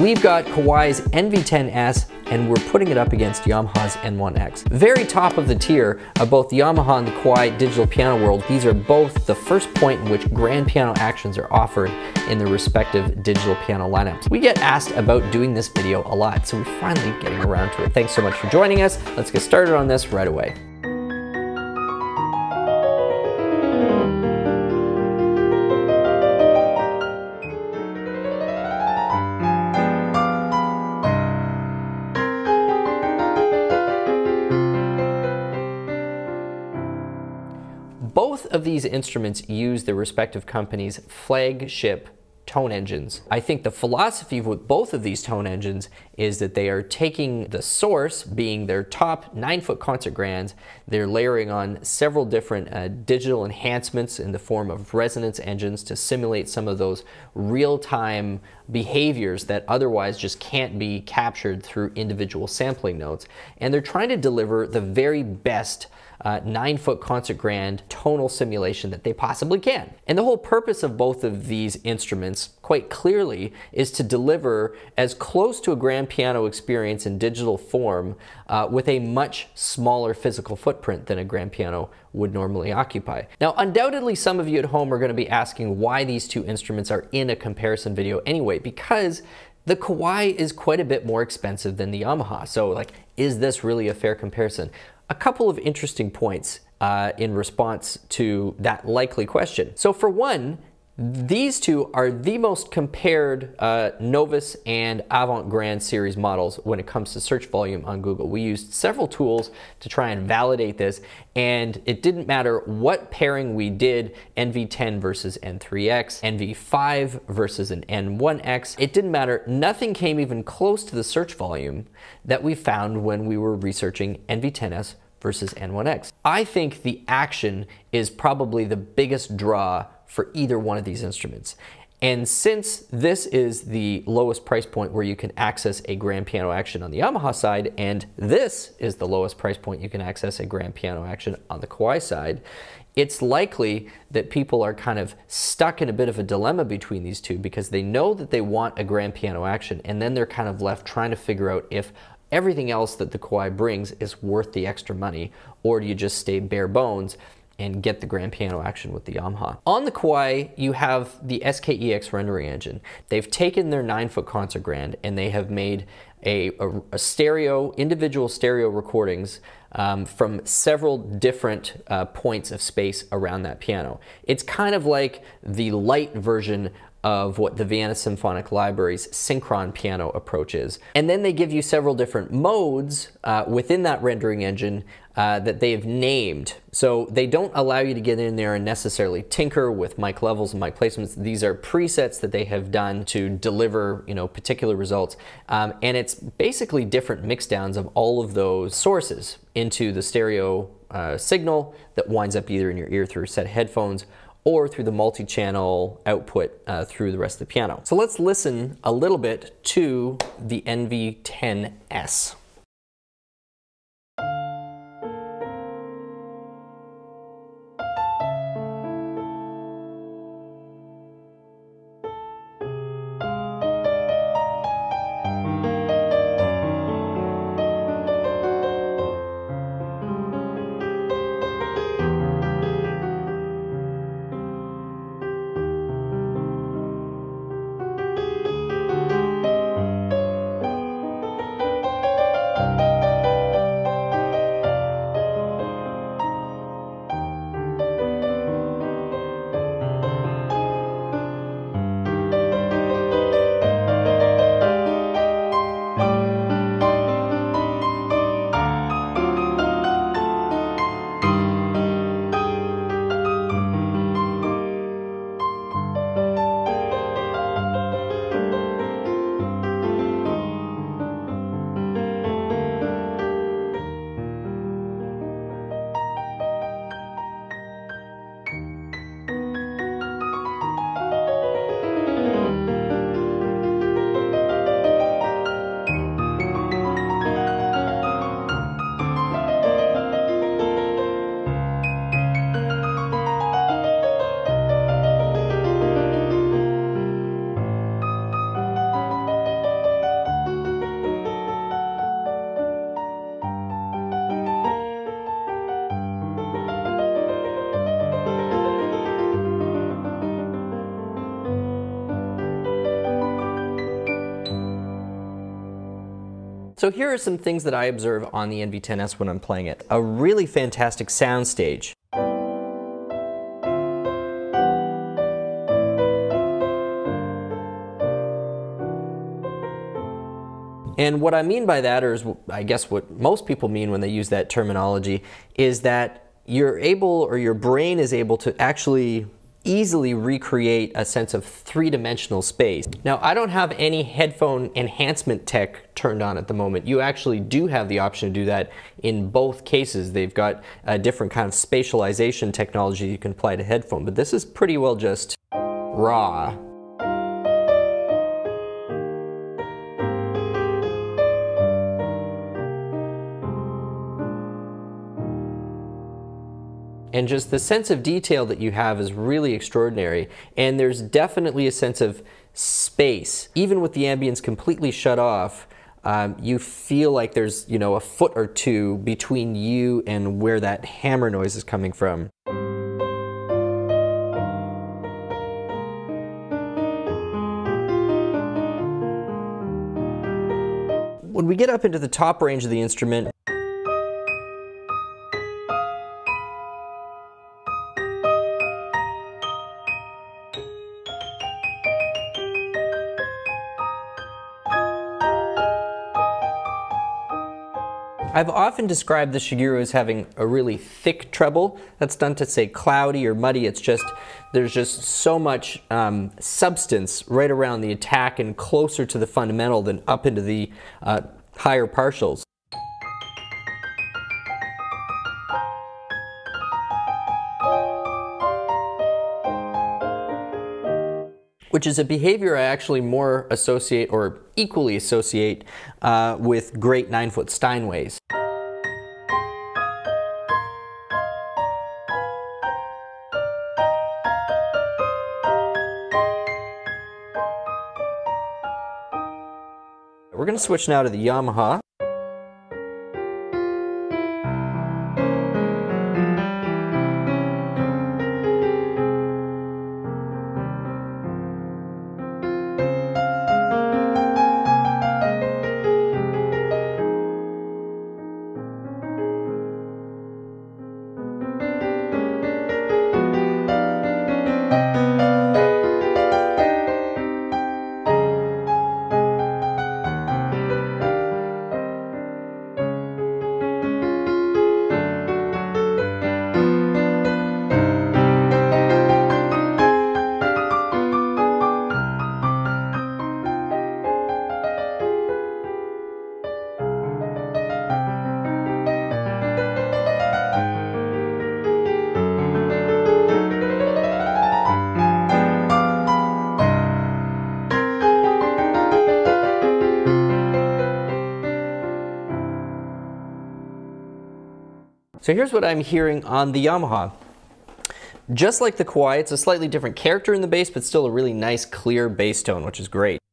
We've got Kawai's NV10S and we're putting it up against Yamaha's N1X. Very top of the tier of both the Yamaha and the Kawai digital piano world, these are both the first point in which grand piano actions are offered in their respective digital piano lineups. We get asked about doing this video a lot, so we're finally getting around to it. Thanks so much for joining us. Let's get started on this right away. Both of these instruments use their respective companies' flagship tone engines. I think the philosophy with both of these tone engines is that they are taking the source, being their top nine foot concert grands, they're layering on several different uh, digital enhancements in the form of resonance engines to simulate some of those real-time behaviors that otherwise just can't be captured through individual sampling notes. And they're trying to deliver the very best uh, nine foot concert grand tonal simulation that they possibly can. And the whole purpose of both of these instruments, quite clearly, is to deliver as close to a grand piano experience in digital form uh, with a much smaller physical footprint than a grand piano would normally occupy. Now, undoubtedly, some of you at home are going to be asking why these two instruments are in a comparison video anyway, because the Kawai is quite a bit more expensive than the Yamaha. So like, is this really a fair comparison? A couple of interesting points uh, in response to that likely question. So for one, these two are the most compared uh, Novus and Avant Grand series models when it comes to search volume on Google. We used several tools to try and validate this, and it didn't matter what pairing we did, NV10 versus N3X, NV5 versus an N1X, it didn't matter. Nothing came even close to the search volume that we found when we were researching NV10S versus N1X. I think the action is probably the biggest draw for either one of these instruments. And since this is the lowest price point where you can access a grand piano action on the Yamaha side, and this is the lowest price point you can access a grand piano action on the Kawai side, it's likely that people are kind of stuck in a bit of a dilemma between these two because they know that they want a grand piano action and then they're kind of left trying to figure out if everything else that the Kawai brings is worth the extra money, or do you just stay bare bones and get the grand piano action with the Yamaha. On the Kawai, you have the SKEX rendering engine. They've taken their nine foot concert grand and they have made a, a, a stereo, individual stereo recordings um, from several different uh, points of space around that piano. It's kind of like the light version of what the Vienna Symphonic Library's synchron piano approach is. And then they give you several different modes uh, within that rendering engine uh, that they've named. So they don't allow you to get in there and necessarily tinker with mic levels and mic placements. These are presets that they have done to deliver, you know, particular results. Um, and it's basically different mixdowns of all of those sources into the stereo uh, signal that winds up either in your ear through a set of headphones or through the multi-channel output uh, through the rest of the piano. So let's listen a little bit to the NV10S. So here are some things that I observe on the NV10S when I'm playing it. A really fantastic sound stage. And what I mean by that, or is I guess what most people mean when they use that terminology, is that you're able or your brain is able to actually easily recreate a sense of three-dimensional space. Now, I don't have any headphone enhancement tech turned on at the moment. You actually do have the option to do that in both cases. They've got a different kind of spatialization technology you can apply to headphone, but this is pretty well just raw. And just the sense of detail that you have is really extraordinary. And there's definitely a sense of space. Even with the ambience completely shut off, um, you feel like there's, you know, a foot or two between you and where that hammer noise is coming from. When we get up into the top range of the instrument, I've often described the Shigeru as having a really thick treble. That's done to say cloudy or muddy. It's just, there's just so much um, substance right around the attack and closer to the fundamental than up into the uh, higher partials. which is a behavior I actually more associate or equally associate uh, with great nine foot Steinways. We're going to switch now to the Yamaha. So here's what I'm hearing on the Yamaha. Just like the Kawai, it's a slightly different character in the bass, but still a really nice, clear bass tone, which is great.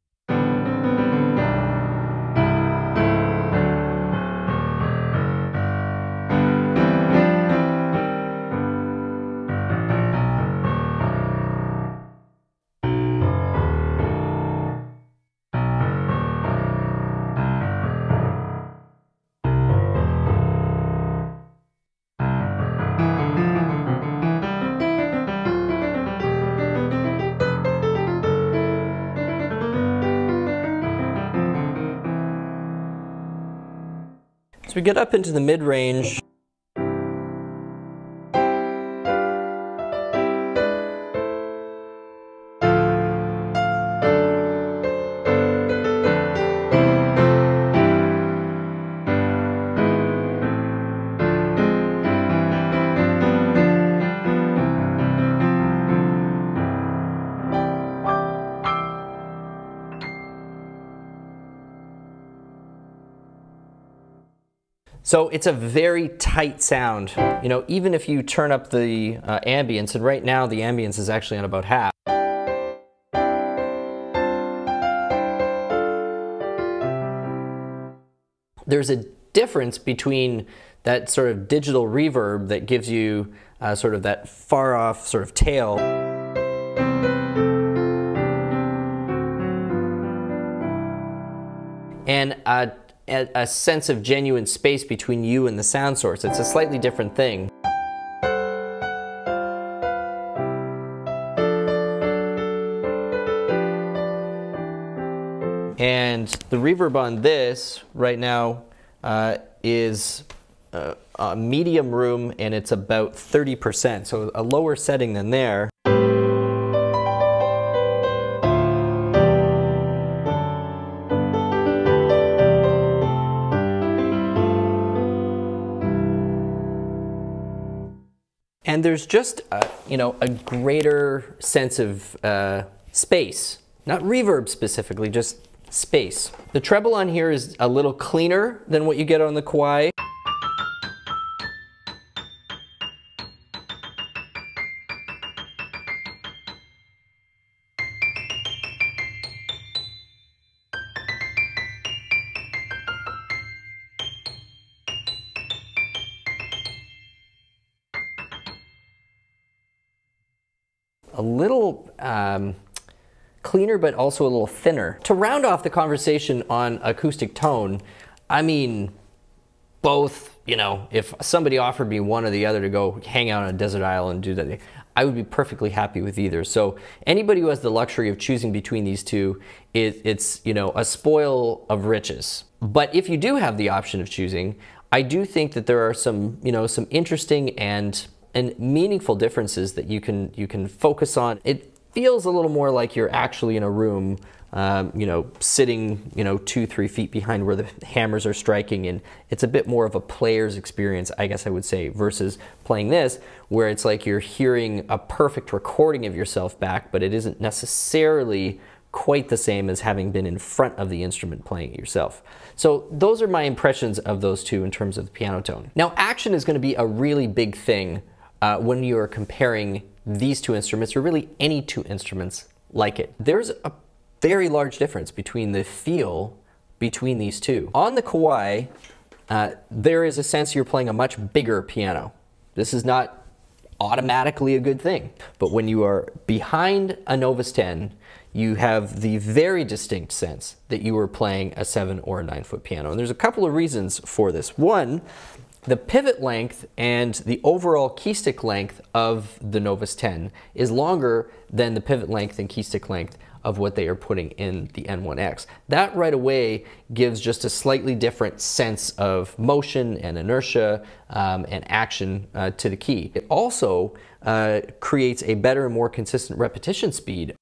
So we get up into the mid-range So it's a very tight sound. You know, even if you turn up the uh, ambience, and right now the ambience is actually on about half. There's a difference between that sort of digital reverb that gives you uh, sort of that far off sort of tail. And uh, a, a sense of genuine space between you and the sound source. It's a slightly different thing. And the reverb on this right now uh, is uh, a medium room and it's about 30%, so a lower setting than there. There's just, a, you know, a greater sense of uh, space, not reverb specifically, just space. The treble on here is a little cleaner than what you get on the Kawai. Cleaner, but also a little thinner. To round off the conversation on acoustic tone, I mean, both, you know, if somebody offered me one or the other to go hang out on a desert island and do that, I would be perfectly happy with either. So anybody who has the luxury of choosing between these two, it, it's, you know, a spoil of riches. But if you do have the option of choosing, I do think that there are some, you know, some interesting and and meaningful differences that you can you can focus on. It feels a little more like you're actually in a room, um, you know, sitting, you know, two, three feet behind where the hammers are striking, and it's a bit more of a player's experience, I guess I would say, versus playing this, where it's like you're hearing a perfect recording of yourself back, but it isn't necessarily quite the same as having been in front of the instrument playing it yourself. So those are my impressions of those two in terms of the piano tone. Now action is going to be a really big thing uh, when you are comparing these two instruments, or really any two instruments like it. There's a very large difference between the feel between these two. On the Kawai, uh, there is a sense you're playing a much bigger piano. This is not automatically a good thing. But when you are behind a Novus 10, you have the very distinct sense that you are playing a seven or a nine foot piano. And there's a couple of reasons for this. One, the pivot length and the overall keystick length of the Novus 10 is longer than the pivot length and keystick length of what they are putting in the N1X. That right away gives just a slightly different sense of motion and inertia um, and action uh, to the key. It also uh, creates a better and more consistent repetition speed.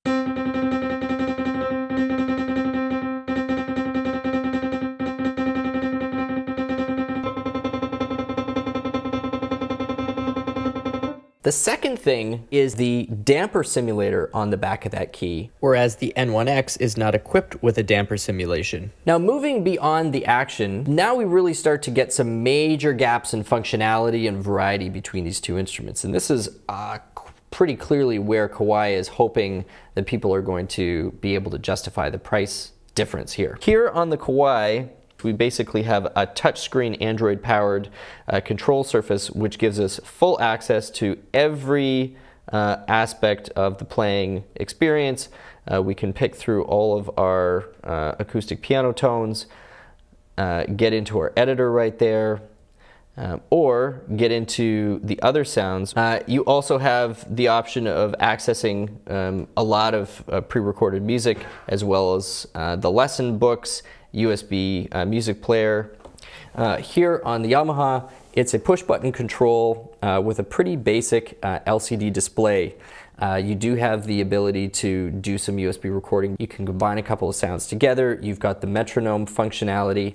The second thing is the damper simulator on the back of that key, whereas the N1X is not equipped with a damper simulation. Now moving beyond the action, now we really start to get some major gaps in functionality and variety between these two instruments. And this is uh, pretty clearly where Kawai is hoping that people are going to be able to justify the price difference here. Here on the Kawai, we basically have a touchscreen Android powered uh, control surface which gives us full access to every uh, aspect of the playing experience. Uh, we can pick through all of our uh, acoustic piano tones, uh, get into our editor right there, um, or get into the other sounds. Uh, you also have the option of accessing um, a lot of uh, pre-recorded music as well as the lesson books USB uh, music player. Uh, here on the Yamaha, it's a push button control uh, with a pretty basic uh, LCD display. Uh, you do have the ability to do some USB recording. You can combine a couple of sounds together. You've got the metronome functionality,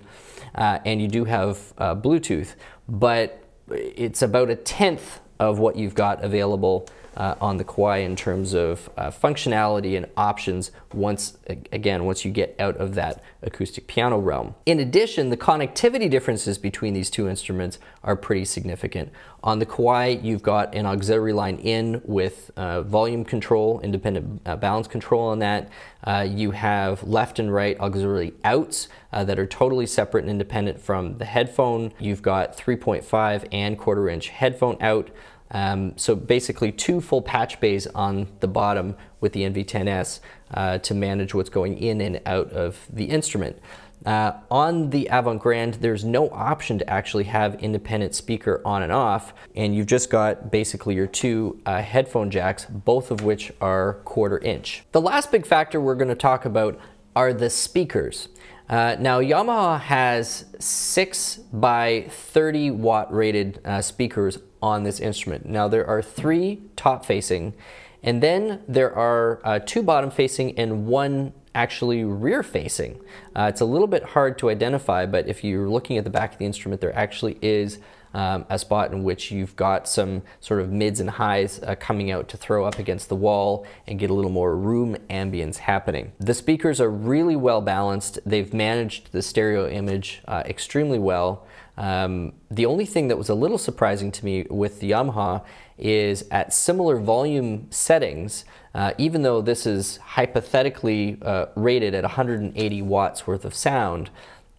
uh, and you do have Bluetooth, but it's about a tenth of what you've got available uh, on the Kawai in terms of uh, functionality and options once, again, once you get out of that acoustic piano realm. In addition, the connectivity differences between these two instruments are pretty significant. On the Kawai, you've got an auxiliary line in with uh, volume control, independent uh, balance control on that. Uh, you have left and right auxiliary outs uh, that are totally separate and independent from the headphone. You've got 3.5 and quarter inch headphone out. Um, so basically two full patch bays on the bottom with the NV10S uh, to manage what's going in and out of the instrument. Uh, on the Avant Grand, there's no option to actually have independent speaker on and off, and you've just got basically your two uh, headphone jacks, both of which are quarter inch. The last big factor we're going to talk about are the speakers. Uh, now Yamaha has 6 by 30 watt rated uh, speakers on this instrument. Now there are three top facing and then there are uh, two bottom facing and one actually rear facing. Uh, it's a little bit hard to identify but if you're looking at the back of the instrument there actually is um, a spot in which you've got some sort of mids and highs uh, coming out to throw up against the wall and get a little more room ambience happening. The speakers are really well balanced. They've managed the stereo image uh, extremely well. Um, the only thing that was a little surprising to me with the Yamaha is at similar volume settings, uh, even though this is hypothetically uh, rated at 180 watts worth of sound,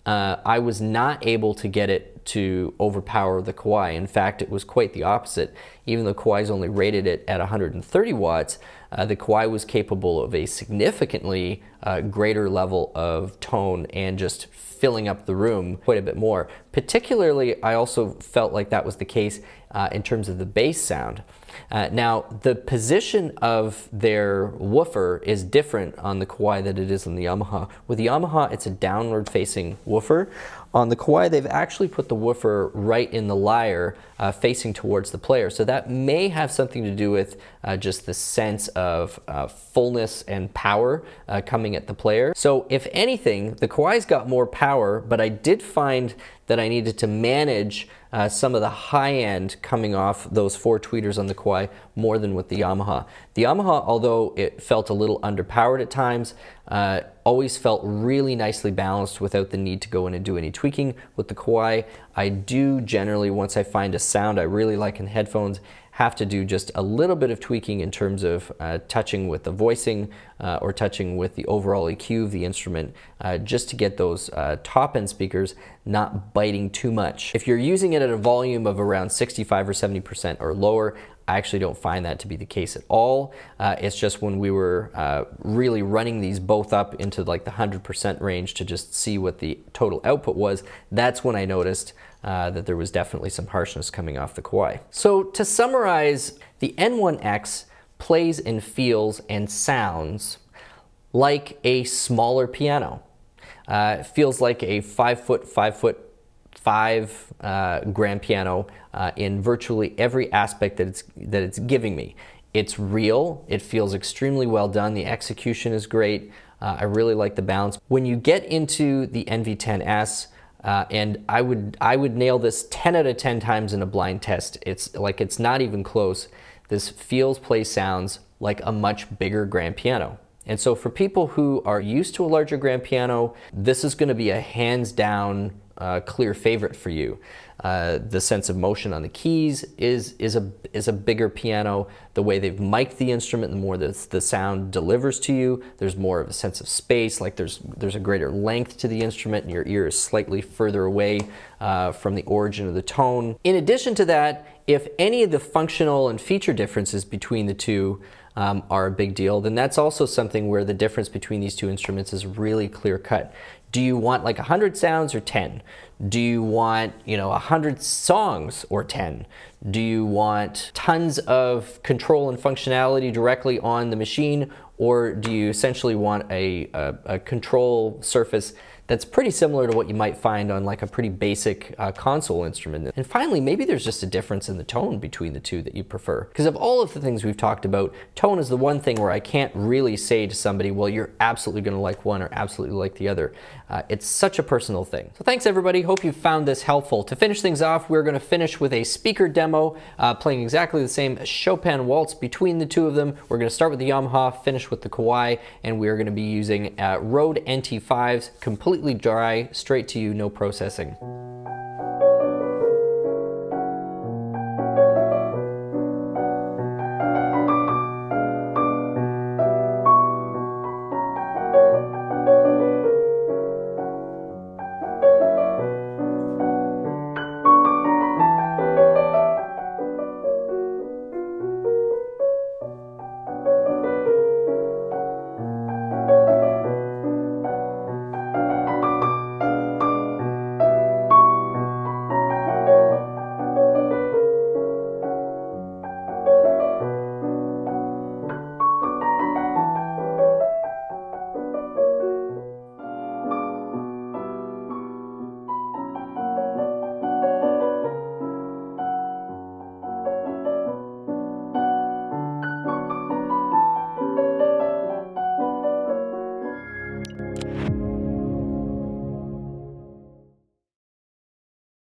uh, I was not able to get it to overpower the Kawai. In fact, it was quite the opposite. Even though Kawai's only rated it at 130 watts, uh, the Kawai was capable of a significantly uh, greater level of tone and just filling up the room quite a bit more. Particularly, I also felt like that was the case uh, in terms of the bass sound. Uh, now, the position of their woofer is different on the Kawai than it is on the Yamaha. With the Yamaha, it's a downward facing woofer. On the Kawai, they've actually put the woofer right in the lyre uh, facing towards the player. So that may have something to do with uh, just the sense of uh, fullness and power uh, coming at the player. So if anything, the Kawai's got more power, but I did find that I needed to manage uh, some of the high end coming off those four tweeters on the Kawai more than with the Yamaha. The Yamaha, although it felt a little underpowered at times, uh, always felt really nicely balanced without the need to go in and do any tweaking. With the Kawai, I do generally, once I find a sound I really like in headphones, have to do just a little bit of tweaking in terms of uh, touching with the voicing uh, or touching with the overall EQ of the instrument uh, just to get those uh, top end speakers not biting too much. If you're using it at a volume of around 65 or 70% or lower, I actually don't find that to be the case at all. Uh, it's just when we were uh, really running these both up into like the 100% range to just see what the total output was, that's when I noticed uh, that there was definitely some harshness coming off the Kawai. So to summarize, the N1X plays and feels and sounds like a smaller piano. Uh, it feels like a five foot, five foot five uh, grand piano uh, in virtually every aspect that it's, that it's giving me. It's real, it feels extremely well done, the execution is great, uh, I really like the balance. When you get into the NV10S, uh, and I would I would nail this 10 out of 10 times in a blind test. It's like it's not even close. This feels, plays, sounds like a much bigger grand piano. And so for people who are used to a larger grand piano, this is going to be a hands down uh, clear favorite for you. Uh, the sense of motion on the keys is is a is a bigger piano. The way they've mic'd the instrument, the more the, the sound delivers to you. There's more of a sense of space, like there's there's a greater length to the instrument, and your ear is slightly further away uh, from the origin of the tone. In addition to that, if any of the functional and feature differences between the two um, are a big deal, then that's also something where the difference between these two instruments is really clear cut. Do you want like 100 sounds or 10? Do you want, you know, 100 songs or 10? Do you want tons of control and functionality directly on the machine or do you essentially want a, a, a control surface that's pretty similar to what you might find on like a pretty basic uh, console instrument. And finally, maybe there's just a difference in the tone between the two that you prefer. Because of all of the things we've talked about, tone is the one thing where I can't really say to somebody, well, you're absolutely gonna like one or absolutely like the other. Uh, it's such a personal thing. So thanks everybody, hope you found this helpful. To finish things off, we're gonna finish with a speaker demo, uh, playing exactly the same Chopin waltz between the two of them. We're gonna start with the Yamaha, finish with the Kawai, and we're gonna be using uh, Rode NT5s, completely dry, straight to you, no processing.